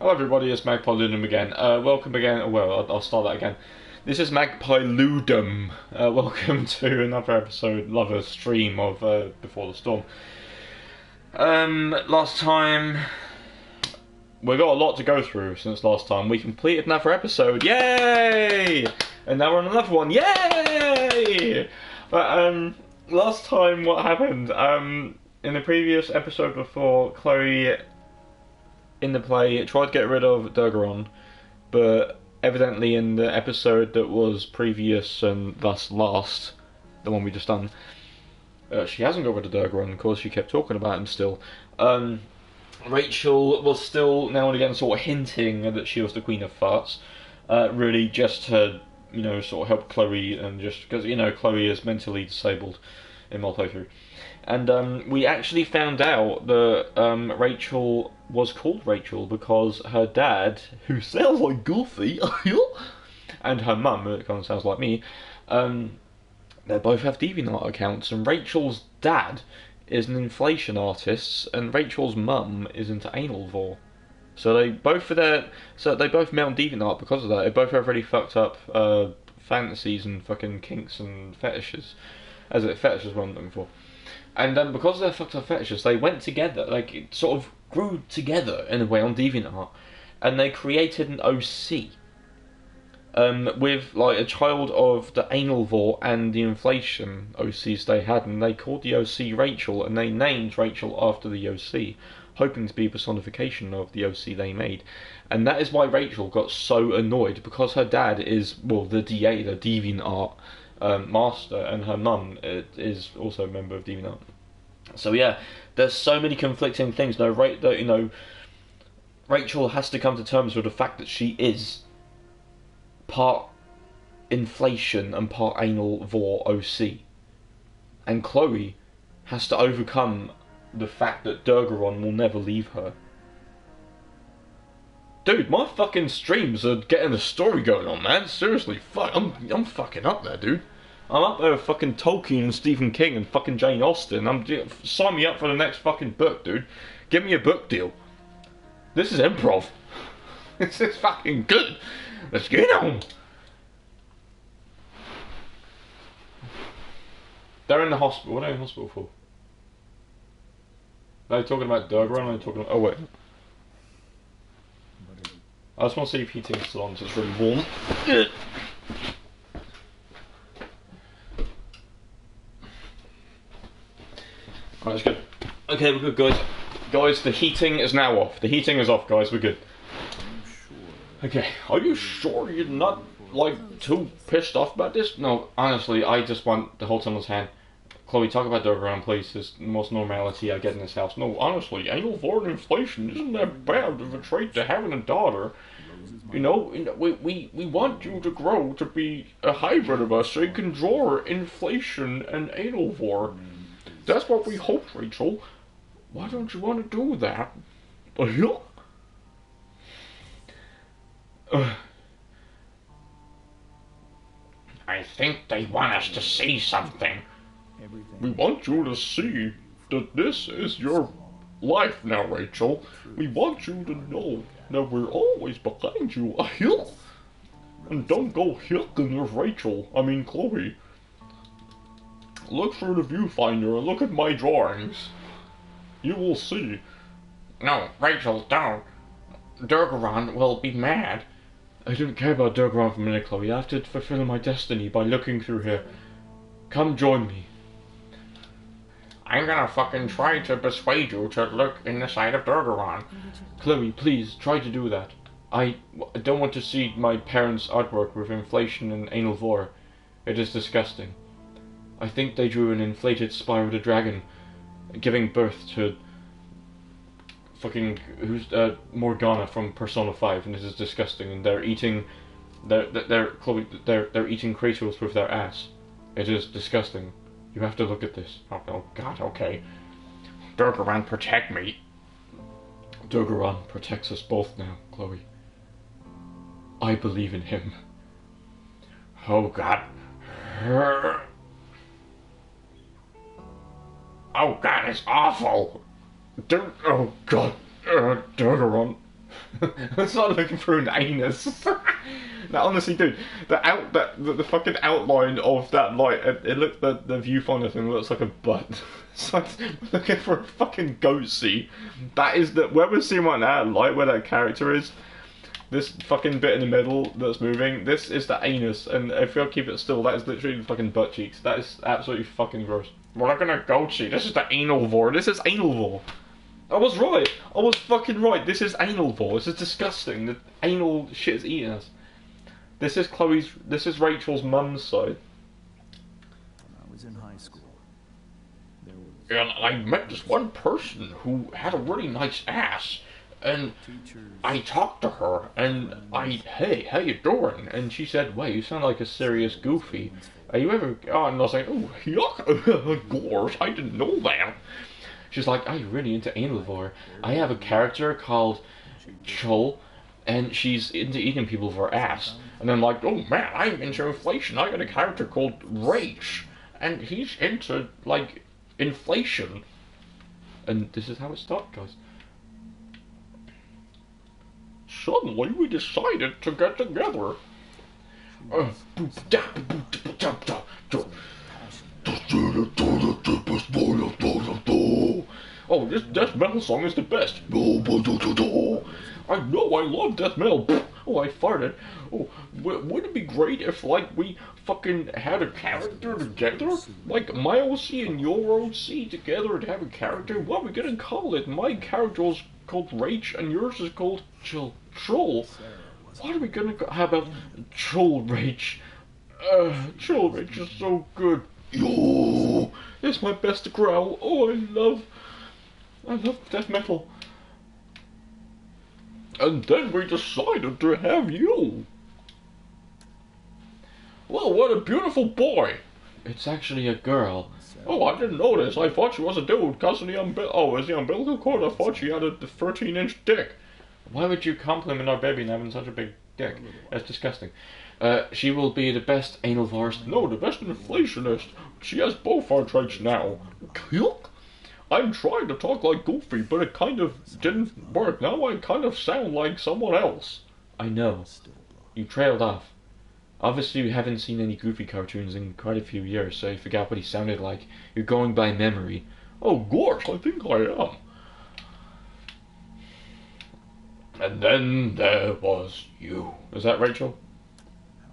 Hello everybody, it's Magpie Ludum again. Uh, welcome again, well, I'll, I'll start that again. This is Magpie Ludum. Uh, welcome to another episode, another stream of uh, Before the Storm. Um, last time, we got a lot to go through since last time. We completed another episode, yay! And now we're on another one, yay! But, um, last time what happened, um, in the previous episode before, Chloe in the play tried to get rid of Durgaron, but evidently in the episode that was previous and thus last, the one we just done, uh, she hasn't got rid of Durgaron. Of course, she kept talking about him still. Um, Rachel was still now and again sort of hinting that she was the Queen of Farts, uh, really just to you know sort of help Chloe and just because you know Chloe is mentally disabled in playthrough. And um, we actually found out that um, Rachel was called Rachel because her dad, who sounds like Goofy, and her mum, who kind of sounds like me, um, they both have DeviantArt accounts, and Rachel's dad is an inflation artist, and Rachel's mum is into anal vor. So they both for their So they both met on DeviantArt because of that. They both have really fucked up uh, fantasies and fucking kinks and fetishes, as it fetishes what I'm for. And um, because of their fucked up fetishes, they went together, like sort of grew together in a way on DeviantArt, and they created an OC. Um, with like a child of the anal vor and the inflation OCs they had, and they called the OC Rachel, and they named Rachel after the OC, hoping to be a personification of the OC they made. And that is why Rachel got so annoyed because her dad is well the DA, the DeviantArt um, master, and her mum uh, is also a member of DeviantArt. So yeah, there's so many conflicting things. No, right, you know, Rachel has to come to terms with the fact that she is part inflation and part anal vor OC, and Chloe has to overcome the fact that Durgaron will never leave her. Dude, my fucking streams are getting a story going on, man. Seriously, fuck, I'm I'm fucking up there, dude. I'm up there with fucking Tolkien and Stephen King and fucking Jane Austen. I'm sign me up for the next fucking book, dude. Give me a book deal. This is improv. this is fucking good. Let's get on. They're in the hospital. What are they in hospital for? Are they talking about Durgaron? Are they talking about... Oh, wait. I just want to see if heating's still on, so it's really warm. Alright, that's good. Okay, we're good, guys. Guys, the heating is now off. The heating is off, guys. We're good. Okay, are you sure you're not, like, too pissed off about this? No, honestly, I just want the whole tunnel's hand. Chloe, talk about Durgaron, please. It's the most normality I get in this house. No, honestly, anal vor inflation isn't that bad of a trait to having a daughter. You know, we, we, we want you to grow to be a hybrid of us so you can draw inflation and anal vor. That's what we hope, Rachel. Why don't you want to do that? Uh, I think they want us to see something. We want you to see that this is your life now, Rachel. We want you to know that we're always behind you. And don't go hilking with Rachel. I mean, Chloe. Look through the viewfinder and look at my drawings. You will see. No, Rachel, don't. Durgaron will be mad. I don't care about Durgaron for a minute, Chloe. I have to fulfill my destiny by looking through here. Come join me. I'm gonna fucking try to persuade you to look in the side of Durgaron. Chloe, please, try to do that. I don't want to see my parents' artwork with inflation and anal vor. It is disgusting. I think they drew an inflated Spyro the Dragon, giving birth to fucking who's uh, Morgana from Persona Five, and this is disgusting. And they're eating, they're they're Chloe, they're they're eating Kratos with their ass. It is disgusting. You have to look at this. Oh, oh God, okay. Durgaron, protect me. Durgaron protects us both now, Chloe. I believe in him. Oh God. Oh God, it's awful. Dur- oh God, uh, Durgaron. Let's not looking for an anus. now, honestly, dude, the out the, the fucking outline of that light, it, it looked the the viewfinder thing looks like a butt. it's like looking for a fucking goatse. That is the where we're seeing right now, light where that character is. This fucking bit in the middle that's moving, this is the anus, and if you keep it still, that is literally the fucking butt cheeks. That is absolutely fucking gross. We're not gonna go goatee. This is the anal vor. This is anal vor. I was right. I was fucking right. This is anal vor. This is disgusting. The anal shit is eating us. This is Chloe's. This is Rachel's mum's side. When I was in high school, there was And I met this one person who had a really nice ass, and. I talked to her, and I, hey, how you doing? And she said, "Wait, you sound like a serious goofy. Are you ever?" Oh, I was like, "Oh, yuck, gosh, I didn't know that." She's like, "Are you really into anal vor? I have a character called Chol, and she's into eating people for ass." And then like, "Oh man, I'm into inflation. I got a character called Rach, and he's into like inflation." And this is how it started, guys. Suddenly, we decided to get together. Uh, Oh, this death metal song is the best. I know, I love death metal. Oh, I farted. Oh, would it be great if, like, we fucking had a character together? Like, my OC and your OC together and have a character? What are we gonna call it? My character is called Rage and yours is called Chill Troll. What are we gonna go? How about Troll Rage? Uh, Troll Rage is so good. Yo, it's my best growl. Oh, I love, I love death metal. And then we decided to have you. Well, what a beautiful boy. It's actually a girl. Oh, I didn't notice. I thought she was a dude because of the umbil- Oh, is the umbilical cord? I thought she had a 13 inch dick. Why would you compliment our baby on having such a big dick? That's disgusting. Uh, she will be the best anal forest. No, the best inflationist. She has both our traits now. Yuck. I'm trying to talk like Goofy, but it kind of didn't work. Now I kind of sound like someone else. I know. You trailed off. Obviously, you haven't seen any Goofy cartoons in quite a few years, so you forgot what he sounded like. You're going by memory. Oh, gosh, I think I am. And then there was you. Is that Rachel?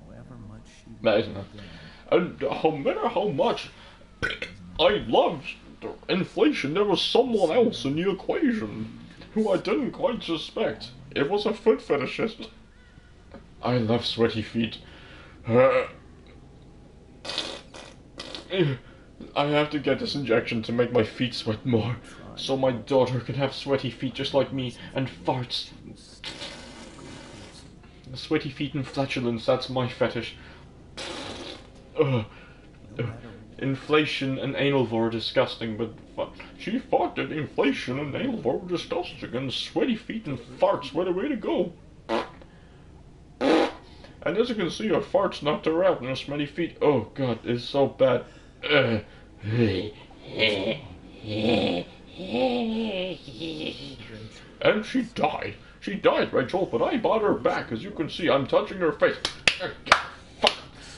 However much she That isn't her. And no matter how much I loved the inflation, there was someone else in the equation who I didn't quite suspect. It was a foot fetishist. I love sweaty feet. Uh, I have to get this injection to make my feet sweat more, so my daughter can have sweaty feet just like me and farts. Sweaty feet and flatulence, that's my fetish. Ugh. Inflation and anal vor disgusting, but she thought that inflation and anal were disgusting, and sweaty feet and farts were the way to go. And as you can see, her farts knocked her out, and her smelly feet. Oh god, it's so bad. And she died. She died, Rachel, but I bought her back. As you can see, I'm touching her face. Oh,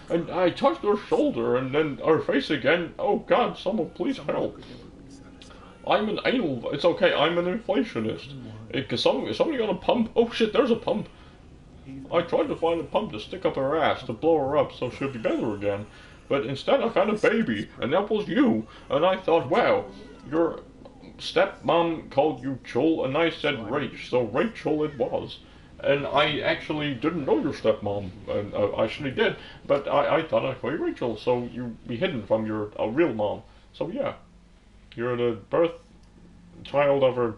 And I touched her shoulder and then her face again. Oh God, someone please help. I'm an anal. It's okay. I'm an inflationist. Because some, somebody got a pump. Oh shit, there's a pump. I tried to find a pump to stick up her ass to blow her up so she'll be better again. But instead I found a baby, and that was you. And I thought, wow, your stepmom called you Chul, and I said Rach, so Rachel it was. And I actually didn't know your stepmom, and uh, I actually did, but I, I thought I called you Rachel, so you be hidden from your real mom. So yeah, you're the birth child of a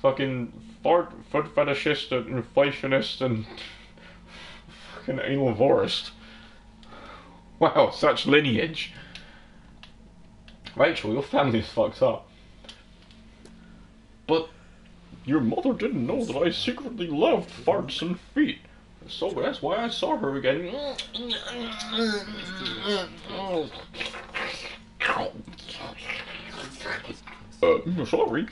fucking fart foot fetishist and inflationist and fucking anal vorist. Wow, such lineage. Rachel, your family's fucked up. But your mother didn't know that I secretly loved farts and feet. So that's why I saw her again. Uh, sorry.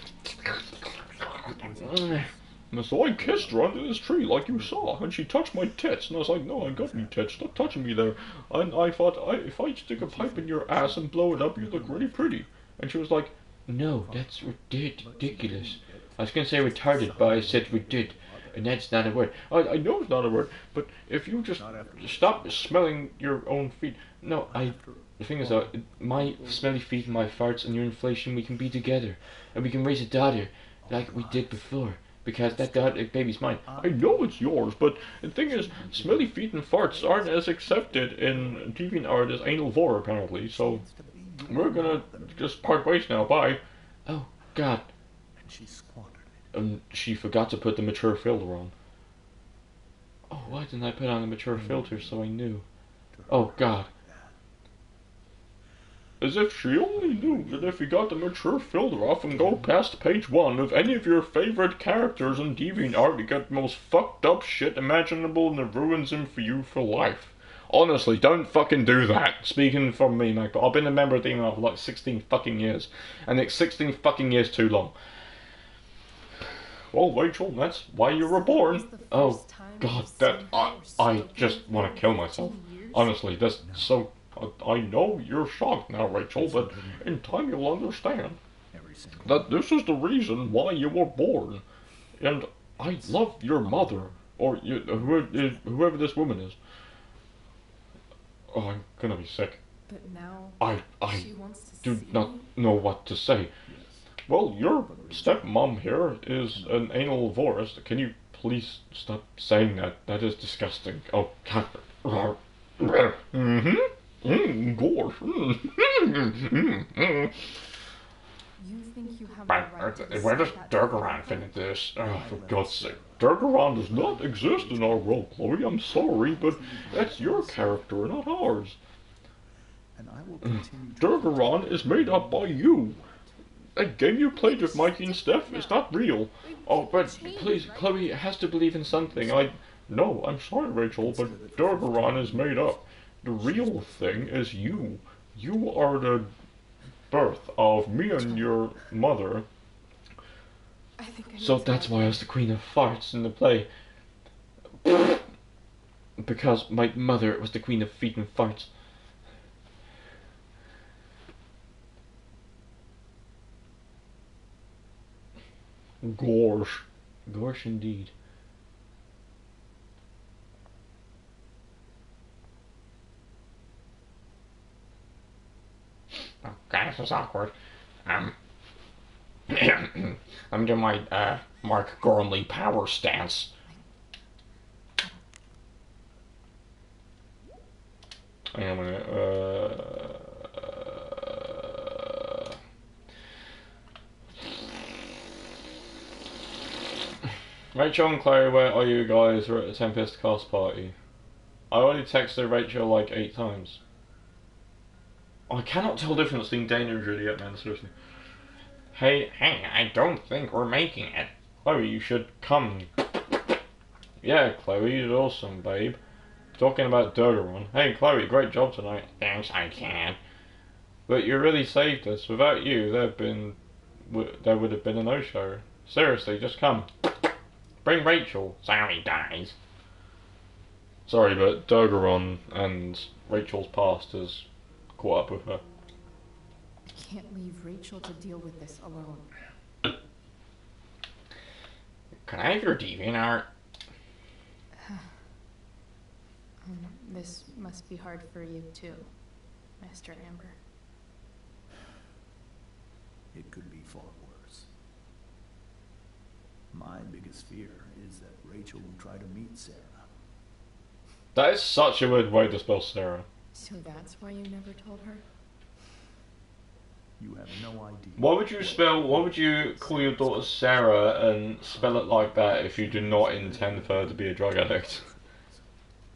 So I kissed her under this tree, like you saw, and she touched my tits, and I was like, no, I got any tits, stop touching me there. And I thought, I, if I stick a pipe in your ass and blow it up, you look really pretty. And she was like, no, that's ridiculous. I was going to say retarded, but I said we did, and that's not a word. I, I know it's not a word, but if you just stop smelling your own feet. No, I. The thing is, though, my smelly feet and my farts and your inflation, we can be together, and we can raise a daughter like we did before. Because that daughter, baby's mine. I know it's yours, but the thing is, smelly feet and farts aren't as accepted in DeviantArt as anal vor, apparently. So we're gonna just part ways now. Bye. Oh God. And she squandered it. And she forgot to put the mature filter on. Oh, why didn't I put on the mature mm-hmm. filter so I knew? Oh God. As if she only knew that if you got the mature filter off and go past page one of any of your favorite characters in DeviantArt, you get the most fucked up shit imaginable and it ruins him for you for life. Honestly, don't fucking do that. Speaking from me, Mac, I've been a member of DeviantArt for like 16 fucking years. And it's 16 fucking years too long. Well, Rachel, that's why you were born. Oh, God, that I, I just want to kill myself. Honestly, that's so. I, I know you're shocked now, Rachel, but in time you'll understand that this is the reason why you were born. And I love your mother, or you, whoever, whoever this woman is. Oh, I'm gonna be sick. But now I, I she wants to do not know what to say. Well, your stepmom here is an anal vorist. Can you please stop saying that? That is disgusting. Oh, God. Mm-hmm. Mm, gosh. Mm. Mm. You think you have the But, right to uh, where does decide Durgaron fit into this? Oh, for God's sake. Durgaron does not exist in our world, Chloe. I'm sorry, but that's your character, not ours. And I will continue to Durgaron is made up by you. That game you played with Mikey and Steph is not real. Oh, but please, Chloe has to believe in something. I. No, I'm sorry, Rachel, but Durgaron is made up. The real thing is you. You are the birth of me and your mother. I think I So that's why I was the queen of farts in the play. Because my mother was the queen of feet and farts. Gorsh. Gorsh indeed. Okay, this is awkward. Um, I'm doing my uh, Mark Gormley power stance. Hang on a minute. Uh, Rachel and Chloe, where are you guys? We're at the Tempest cast party. I already texted Rachel like eight times. I cannot tell the difference between Dana and Juliet, man, seriously. Hey, hey, I don't think we're making it. Chloe, you should come. Yeah, Chloe, you're awesome, babe. Talking about Durgaron. Hey, Chloe, great job tonight. Thanks, I can. But you really saved us. Without you, there'd been, there would have been a no-show. Seriously, just come. Bring Rachel. Sorry, dies. Sorry, but Durgaron and Rachel's past has caught up with her. I can't leave Rachel to deal with this alone. Can I have your DeviantArt? Um, this must be hard for you too, Master Amber. It could be far worse. My biggest fear is that Rachel will try to meet Sarah. That is such a weird way to spell Sarah. So that's why you never told her? You have no idea. Why would you spell? Why would you call your daughter Sarah and spell it like that if you do not intend for her to be a drug addict?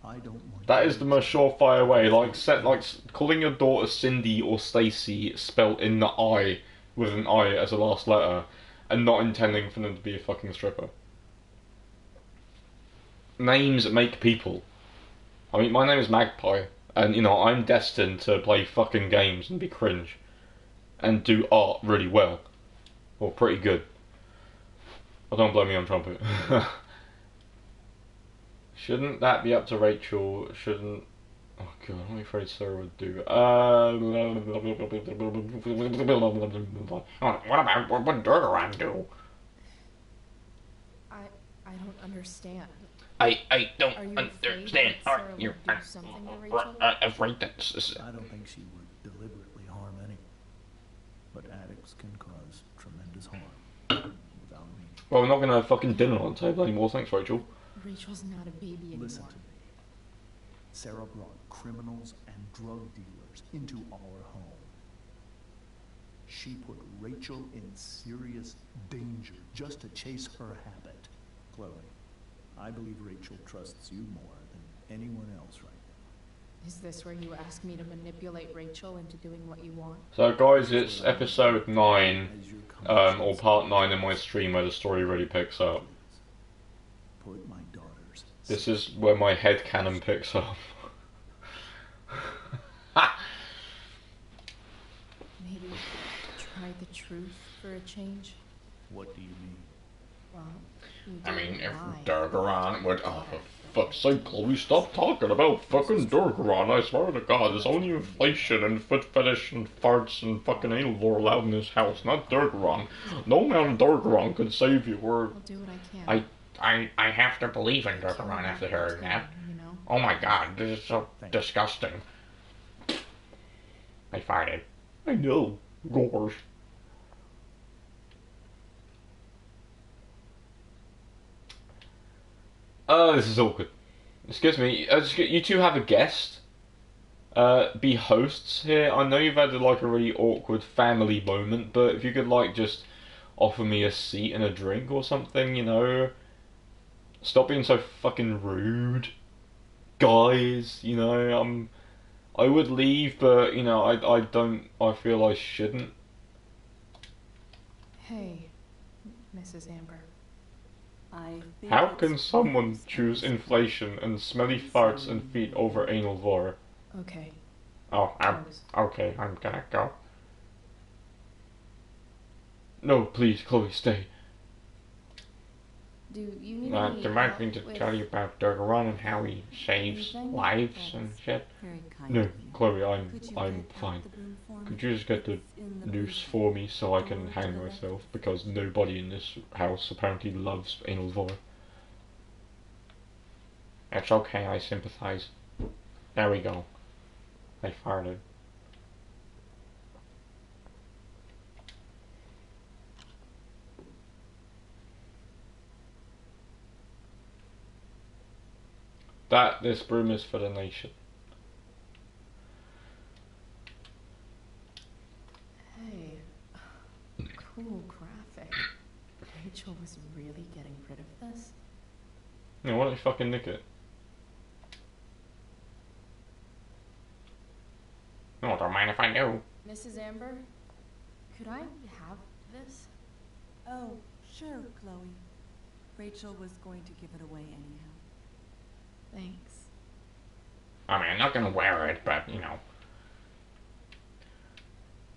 I don't want That you is the most surefire way. Like set, like calling your daughter Cindy or Stacy spelled in the I with an I as a last letter, and not intending for them to be a fucking stripper. Names make people. I mean, my name is Magpie, and you know I'm destined to play fucking games and be cringe, and do art really well, or pretty good. Oh, don't blow me on trumpet. Shouldn't that be up to Rachel? Shouldn't. Oh god, I'm afraid Sarah would do. Uh, What about what would Durgaron do? I I don't understand. I I don't Are you afraid understand. that Are Sarah you would do something to Rachel? uh, afraid that s- s- I don't think she would deliberately harm anyone. But addicts can cause tremendous harm without meaning. well, we're not gonna have fucking dinner on the table anymore, thanks, Rachel. Rachel's not a baby anymore. Listen to me. Sarah brought criminals and drug dealers into our home. She put Rachel in serious danger just to chase her habit. Chloe, I believe Rachel trusts you more than anyone else right now. Is this where you ask me to manipulate Rachel into doing what you want? So, guys, it's episode 9, um, or part 9 in my stream where the story really picks up. Put my daughter's This is where my headcanon picks up. Maybe try the truth for a change? What do you mean? Well, you I mean, if lie. Durgaron would. Oh, for fuck's sake, Chloe, stop talking about fucking Durgaron. I swear to God, there's only inflation and foot fetish and farts and fucking anal lore allowed in this house, not Durgaron. No amount of Durgaron could save you, or... I'll do what I can. I I I have to believe in Kill Durgaron after hearing that. You know? Oh my God, this is so Thank you. disgusting. I farted. I know. Gosh. Oh, this is awkward. Excuse me, uh, you two have a guest. Uh, be hosts here. I know you've had like a really awkward family moment, but if you could like just offer me a seat and a drink or something, you know. Stop being so fucking rude, guys. You know, I'm. I would leave, but you know, I I don't. I feel I shouldn't. Hey, Mrs. Amber. I think How can someone choose inflation and smelly farts and um, feet over anal vor? Okay. Oh, I'm okay. I'm gonna go. No, please, Chloe, stay. Do you need Uh, any do you mind help me to with- tell you about Durgaron and how he saves Anything? lives and shit? No. Chloe, I'm I'm fine. the broom for me? Could you just get the the noose broom. for me so I can Door hang to the myself? Because nobody in this house apparently loves anal vor. It's okay. I sympathize. There we go. I farted. That this broom is for the nation. Hey, cool graphic. Rachel was really getting rid of this? Yeah, why don't you fucking nick it? No, don't mind if I do. Mrs. Amber, could I have this? Oh, sure, Chloe. Rachel was going to give it away anyhow. Thanks. I mean, I'm not gonna wear it, but you know.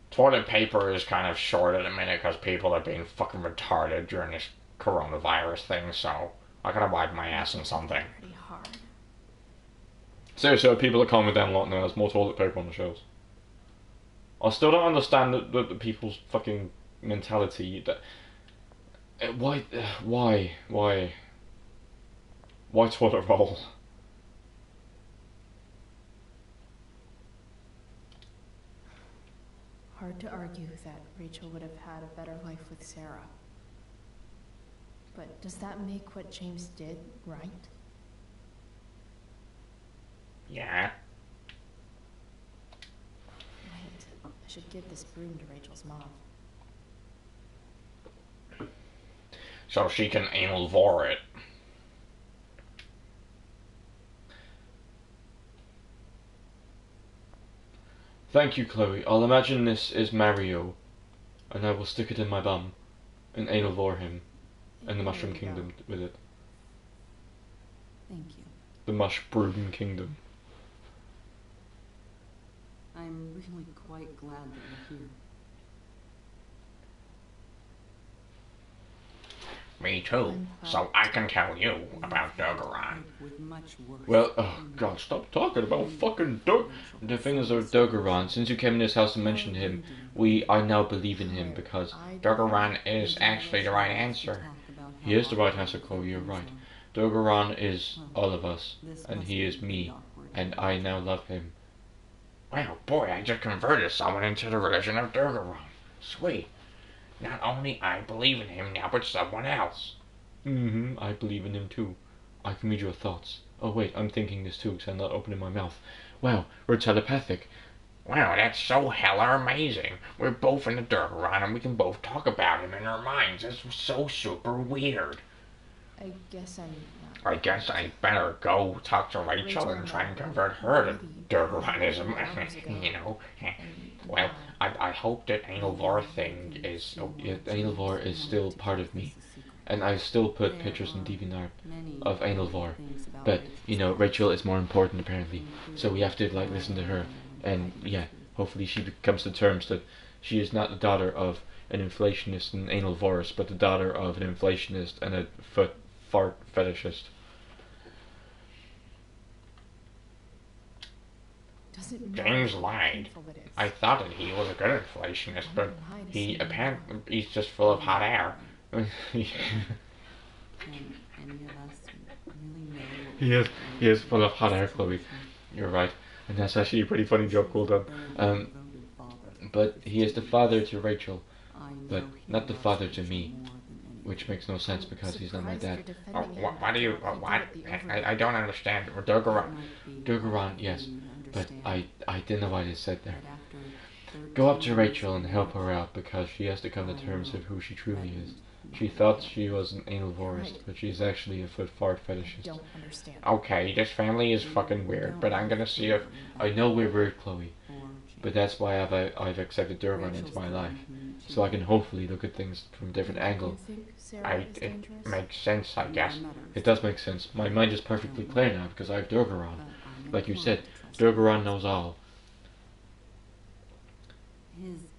Toilet paper is kind of short at the minute because people are being fucking retarded during this coronavirus thing, so I gotta wipe my ass in something. Pretty hard. Seriously, people are calming down a lot now. There's more toilet paper on the shelves. I still don't understand the, the, the people's fucking mentality. That uh, why, uh, why, why, why toilet roll? Hard to argue that Rachel would have had a better life with Sarah. But does that make what James did right? Yeah. Right. I should give this broom to Rachel's mom. So she can anal vor it. Thank you, Chloe. I'll imagine this is Mario, and I will stick it in my bum, and anal vor him, and the Mushroom Kingdom with it. Thank you. The Mushroom Kingdom. I'm really quite glad that you're here. Me too. So I can tell you about Durgaron. With much worse. Well, oh god, stop talking about fucking Doug. The thing is, though, Durgaron, since you came in this house and mentioned him, we I now believe in him because Durgaron is actually the right answer. he is the right answer, Chloe. You're right. Durgaron is all of us, and he is me, and I now love him. Wow, boy, I just converted someone into the religion of Durgaron. Sweet. Not only I believe in him now, but someone else. Mm-hmm. I believe in him too. I can read your thoughts. Oh wait, I'm thinking this too, because I'm not opening my mouth. Wow, we're telepathic. Wow, that's so hella amazing. We're both in the Durgaron and we can both talk about him in our minds. That's so super weird. I guess I'm not. I guess I better go talk to Rachel and try and convert her to Durgaronism. you know. Well, I, I hope that anal vor thing is. Oh, yeah, is still part of me, and I still put pictures in DeviantArt of anal vor. But you know, Rachel is more important apparently, so we have to like listen to her, and yeah, hopefully she comes to terms that she is not the daughter of an inflationist and anal vorist, but the daughter of an inflationist and a foot fart fetishist. Does it James lied. painful it is? I thought that he was a good inflationist, but he apparently he's just full of hot air. Any of us really know He is he is full of hot air, Chloe. You're right, and that's actually a pretty funny joke. Well done. Um, but he is the father to Rachel, but not the father to me, which makes no sense because he's not my dad. Oh, wh- why do you? Uh, why? he did at the I, I don't understand. Durgaron. Durgaron, yes, But I I didn't know what I said there. Go up to Rachel and help her out because she has to come to terms with who she truly is. She thought she was an anal vorist, but she's actually a foot fart fetishist. Don't understand. Okay, this family is fucking weird, but I'm gonna see if. I know we're weird, Chloe, but that's why I've uh, I've accepted Durban into my life, so I can hopefully look at things from a different angle. You think Sarah I, it makes sense, I guess. It does make sense. My mind is perfectly clear now because I have Durgaron. Like you said, Durgaron knows all.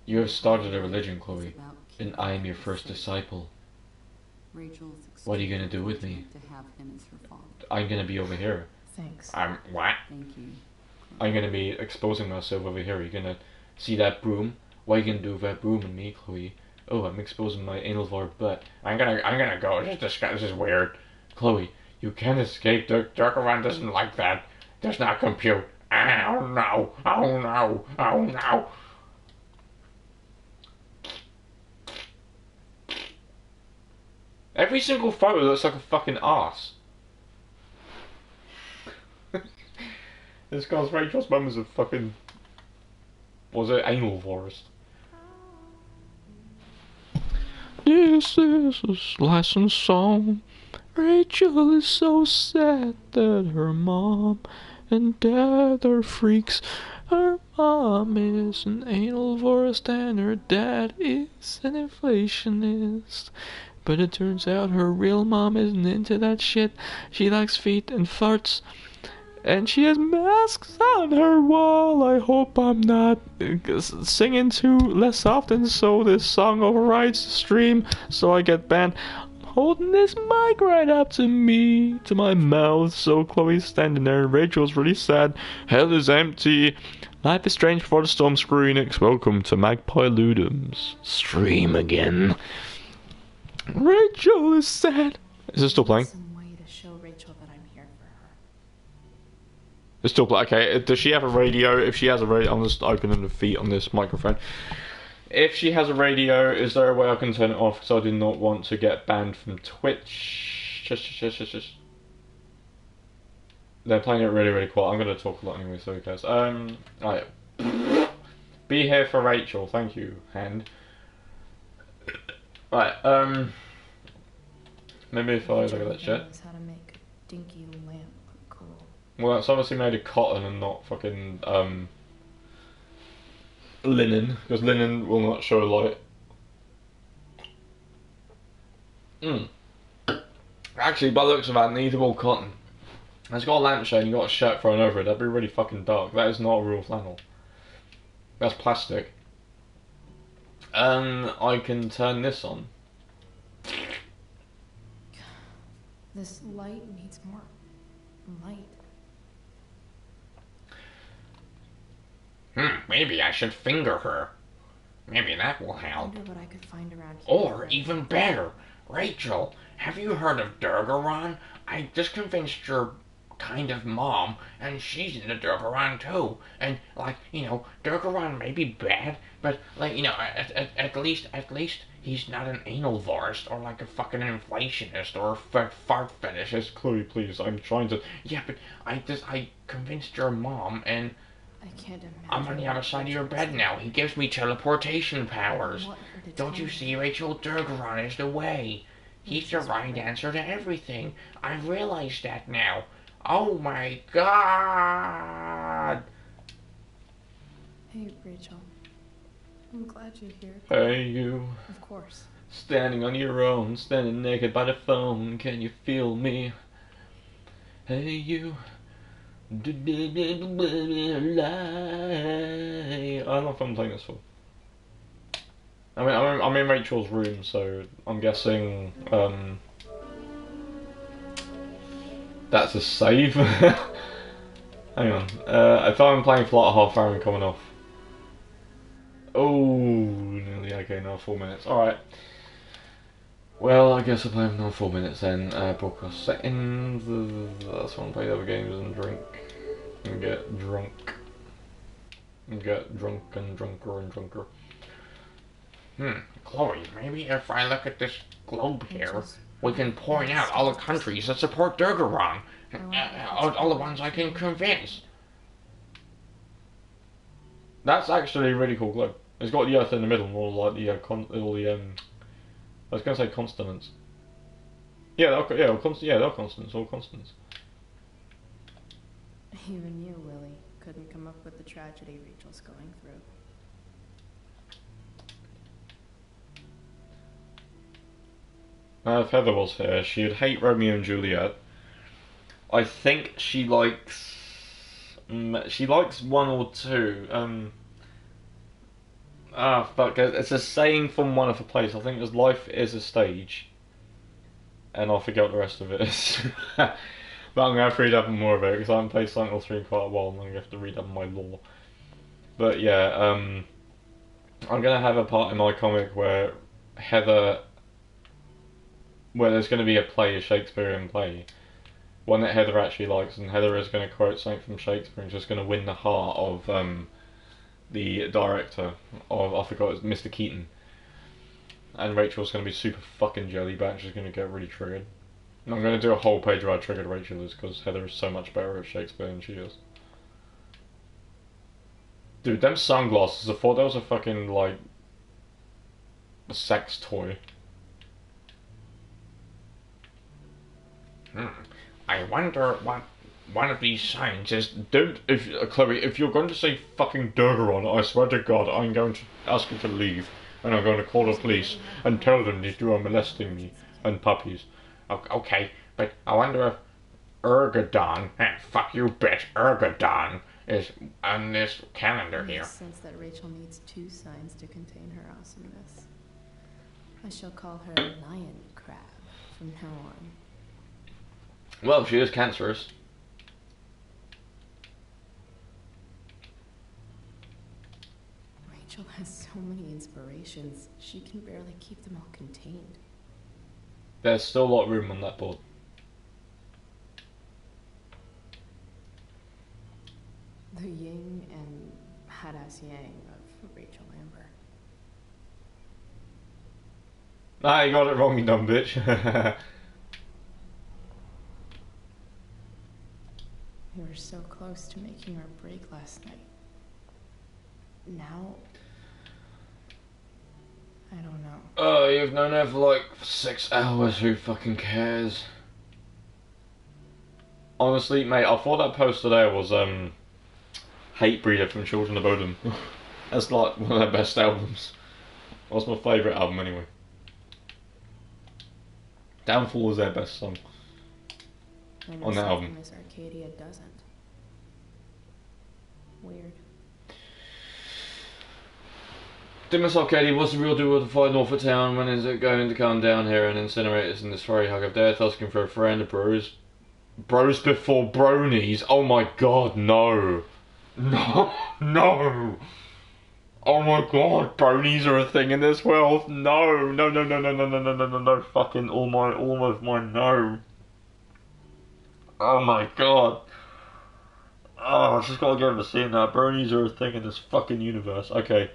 You have started a religion, Chloe, and I am your first disciple. What are you gonna do with me? To have him as her father. I'm gonna be over here. Thanks. I'm what? Thank you. I'm gonna be exposing myself over here. You're gonna see that broom? What are you gonna do with that broom and me, Chloe? Oh, I'm exposing my anal vor butt. I'm gonna, I'm gonna go. This is, this is weird. Chloe, you can't escape. Dur- Durgaron doesn't like that. Does not compute. Oh no! Oh no! Oh no! Every single photo looks like a fucking ass. this guy's Rachel's mum is a fucking. Was it anal forest? This is a licensed song. Rachel is so sad that her mom and dad are freaks. Her mom is an anal vorist and her dad is an inflationist. But it turns out her real mom isn't into that shit. She likes feet and farts. And she has masks on her wall. I hope I'm not singing too less often so this song overrides the stream so I get banned. Holding this mic right up to me, to my mouth, so Chloe's standing there and Rachel's really sad. Hell is empty. Life is strange before the storm Square Enix. Welcome to Magpie Ludum's stream again. Rachel is sad. Is it still playing? Some way to show Rachel that I'm here for her. It's still playing. Okay, does she have a radio? If she has a radio, I'm just opening the feet on this microphone. If she has a radio, is there a way I can turn it off? Because I do not want to get banned from Twitch. Just, just, just, just. They're playing it really, really quiet. I'm going to talk a lot anyway, so who cares? Um, right. Be here for Rachel. Thank you, Hand. Right, um. Maybe if I look at that shit. how to make dinky lamp cool. Well, it's obviously made of cotton and not fucking um, linen, because linen will not show light. Mm. Actually, by the looks of that, will cotton. It's got a lampshade and you got a shirt thrown over it. That'd be really fucking dark. That is not real flannel. That's plastic. Um, I can turn this on. This light needs more light. Hmm, maybe I should finger her. Maybe that will I help. wonder what I could find around here. Or even better, Rachel, have you heard of Durgaron? I just convinced your kind of mom, and she's into Durgaron too. And like, you know, Durgaron may be bad, but like, you know, at, at, at least at least he's not an anal varist or like a fucking inflationist or a f- fart fetishist. Chloe, please, I'm trying to. Yeah, but I just I convinced your mom, and I can't imagine. I'm on the other side of your bed now. He gives me teleportation powers. want her to Don't you see, Rachel? Durgaron is the way. He's the right answer to everything. I realize that now. Oh my god! Hey, Rachel. I'm glad you're here. Hey, you. Of course. Standing on your own, standing naked by the phone, can you feel me? Hey, you. I don't know if I'm playing this for. I mean, I'm, I'm in Rachel's room, so I'm guessing um, that's a save. Hang on. Uh, if I'm playing for like half hour and coming off. Oh, nearly okay, now four minutes. Alright. Well, I guess I'll play another four minutes then. Uh, broadcast settings. That's I play other games and drink. And get drunk. And get drunk and drunker and drunker. Hmm, Chloe, maybe if I look at this globe here, we can point out all the countries that support Durgaron. Uh, all, all the ones I can convince. That's actually a really cool globe. It's got the Earth in the middle, all like the uh, all the um. I was gonna say consonants. Yeah, they're, yeah, all const- yeah, they're constants, all constants. Even you, Willie, couldn't come up with the tragedy Rachel's going through. Now, if Heather was here, she'd hate Romeo and Juliet. I think she likes. mm, She likes one or two. Um. Ah, fuck. It's a saying from one of the plays. I think it was Life is a Stage. And I forget what the rest of it is. but I'm going to have to read up more of it because I haven't played Silent Hill 3 in quite a while and I'm going to have to read up my lore. But yeah, um. I'm going to have a part in my comic where Heather where there's going to be a play, a Shakespearean play, one that Heather actually likes, and Heather is going to quote something from Shakespeare and just going to win the heart of um, the director of I forgot it's Mr. Keaton, and Rachel's to be super fucking jelly back. She's to get really triggered. And I'm to do a whole page where I triggered Rachel is because Heather is so much better at Shakespeare than she is. Dude, them sunglasses. I thought that was a fucking like a sex toy. Hmm. I wonder what one of these signs is. Don't, if uh, Chloe, if you're going to say fucking Durgaron, I swear to God, I'm going to ask you to leave, and I'm going to call the police and tell them that you are molesting me and puppies. Okay, but I wonder if Ergodon, eh, fuck you bitch, Ergodon is on this calendar here. Makes sense that Rachel needs two signs to contain her awesomeness. I shall call her Lion Crab from now on. Well, she is cancerous. Rachel has so many inspirations, she can barely keep them all contained. There's still a lot of room on that board. The yin and badass yang of Rachel Amber. Ah, you got it wrong, you dumb bitch. We were so close to making our break last night. Now, I don't know. oh, you've known her for like six hours, who fucking cares? Honestly, mate, I thought that post today was, um, Hatebreeder from Children of Bodom. That's like one of their best albums. That's my favourite album anyway. Downfall was their best song. On the album. Arcadia doesn't. Weird. Dimas Arcady, what's the real deal with the fight Norfolk Town? When is it going to come down here and incinerate us in this furry hug of death? Asking for a friend, bros. Bros before bronies? Oh my god, no. No, no. Oh my god, bronies are a thing in this world. No, no, no, no, no, no, no, no, no, no, no. Fucking all my, all of my no. Oh my god. Oh, I just gotta get him to see now. Bronies are a thing in this fucking universe. Okay.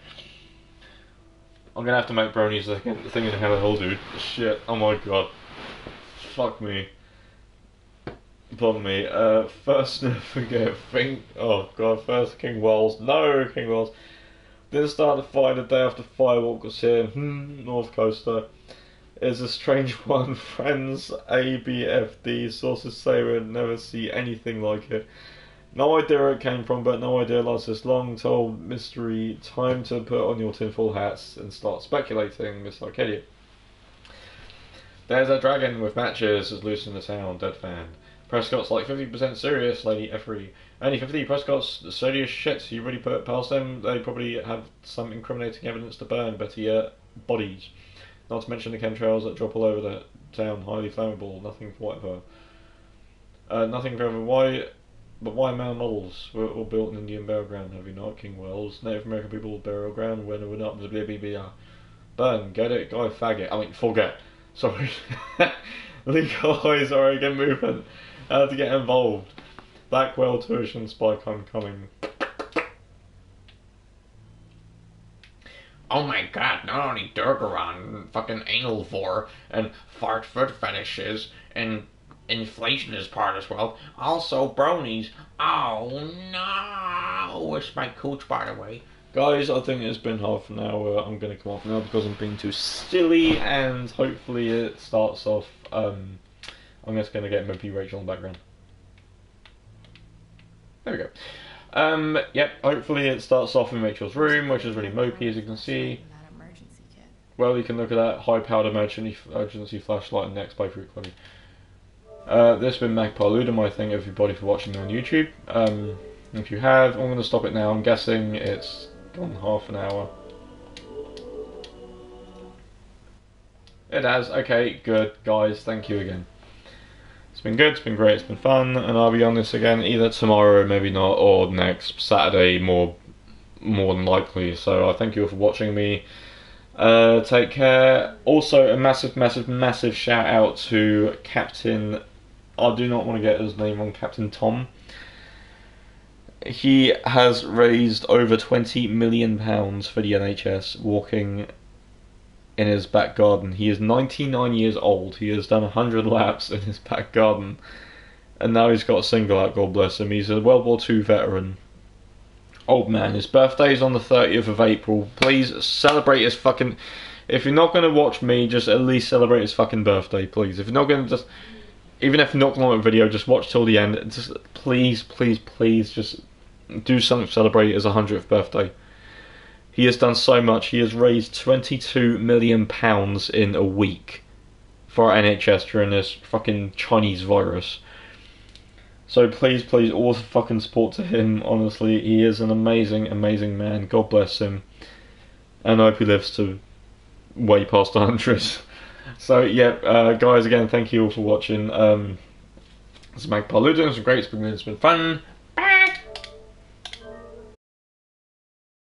I'm gonna have to make bronies a thing, in Hell Hole, dude. Shit. Oh my god. Fuck me. Pardon me. Uh, first, never forget. Think. Oh god. First, King Wells. No, King Wells. Didn't start the fight the day after Firewalk was here. Hmm. North Coaster is a strange one. Friends, ABFD sources say we'd never see anything like it. No idea where it came from, but no idea lasts this long told mystery. Time to put on your tinfoil hats and start speculating, Miss Arcadia. There's a dragon with matches is loose in the town, dead fan. Prescott's like 50% serious, Lady Effery. Only 50, Prescott's serious shit. You really put it past them, they probably have some incriminating evidence to burn, better yet, bodies. Not to mention the chemtrails that drop all over the town, highly flammable, nothing whatever. Uh, nothing further. Why but why mound models were all built in Indian burial ground, have you not? King Wells, Native American people burial ground, when we're not, blah, blah. Burn, get it, guy, faggot. I mean, forget. Sorry. Legalize Oregon movement. How to get involved. Blackwell tuition spike coming. Oh my god, not only Duurgaron, fucking anal vor, and fart foot fetishes, and inflation is part as well. Also bronies. Oh no! It's my coach, by the way. Guys, I think it's been half an hour. I'm going to come off now because I'm being too silly, and hopefully it starts off. Um, I'm just going to get Mopey Rachel in the background. There we go. Um, yep, hopefully it starts off in Rachel's room, which is really mopey, as you can see. Well, you can look at that high-powered emergency, emergency flashlight next by Fruit Chloe. Uh, this has been Magpie Ludum. I thank everybody for watching me on YouTube. Um, if you have, I'm going to stop it now. I'm guessing it's gone half an hour. It has. Okay, good. Guys, thank you again. It's been good, it's been great, it's been fun, and I'll be on this again either tomorrow, maybe not, or next Saturday, more more than likely. So I thank you all for watching me. Uh, take care. Also, a massive, massive, massive shout out to Captain. I do not want to get his name wrong, Captain Tom. He has raised over twenty million pounds for the NHS, walking in his back garden. He is 99 years old. He has done 100 laps in his back garden. And now he's got a single out, God bless him. He's a World War II veteran. Old man. His birthday is on the 30th of April. Please celebrate his fucking. If you're not going to watch me, just at least celebrate his fucking birthday, please. If you're not going to just. Even if not like the video, just watch till the end. Just please, please, please, just do something to celebrate his 100th birthday. He has done so much. He has raised 22 million pounds in a week for NHS during this fucking Chinese virus. So please, please, all the fucking support to him. Honestly, he is an amazing, amazing man. God bless him, and I hope he lives to way past 100. So yeah, uh, guys, again, thank you all for watching. Um, this is Magpie great. It's been, it's been fun.